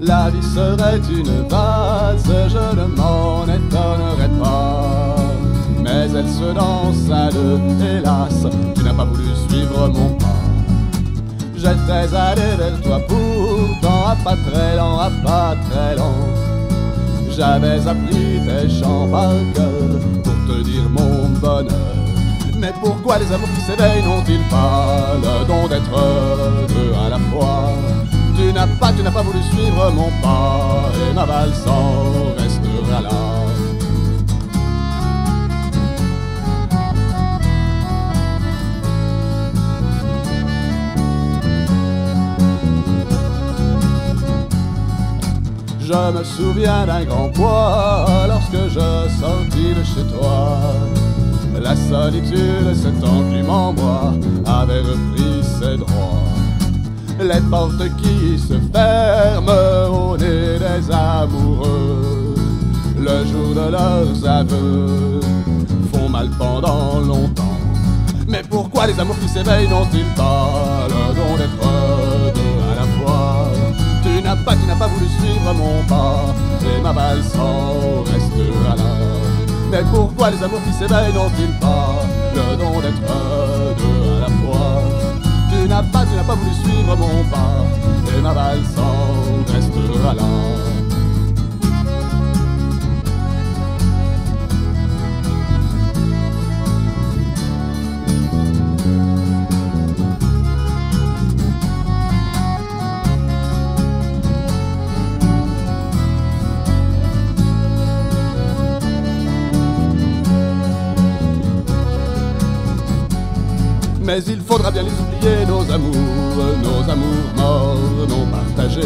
la vie serait une valse, je ne m'en étonnerais pas. Mais elle se danse à deux, hélas, tu n'as pas voulu suivre mon pas. J'étais allé vers toi pourtant à pas très lent, à pas très lent. J'avais appris tes chants par cœur pour te dire mon bonheur. Mais pourquoi les amours qui s'éveillent n'ont-ils pas le don d'être Tu n'as pas, voulu suivre mon pas et ma valse restera là. Je me souviens d'un grand poids lorsque je sortis de chez toi. La solitude, cet enclume en bois, avait repris ses droits. Les portes qui se ferment au nez des amoureux, le jour de leurs aveux, font mal pendant longtemps. Mais pourquoi les amours qui s'éveillent n'ont-ils pas le don d'être à la fois? Tu n'as pas, tu n'as pas voulu suivre mon pas, et ma valse en restera là. Mais pourquoi les amours qui s'éveillent n'ont-ils pas le don d'être deux pas, tu n'as pas voulu suivre mon pas, et ma valse en restera là. Mais il faudra bien les oublier, nos amours, nos amours morts, non partagés.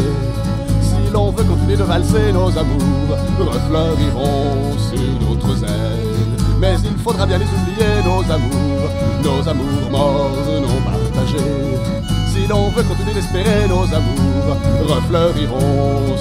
Si l'on veut continuer de valser, nos amours refleuriront sur d'autres ailes. Mais il faudra bien les oublier, nos amours, nos amours morts, non partagés. Si l'on veut continuer d'espérer, nos amours refleuriront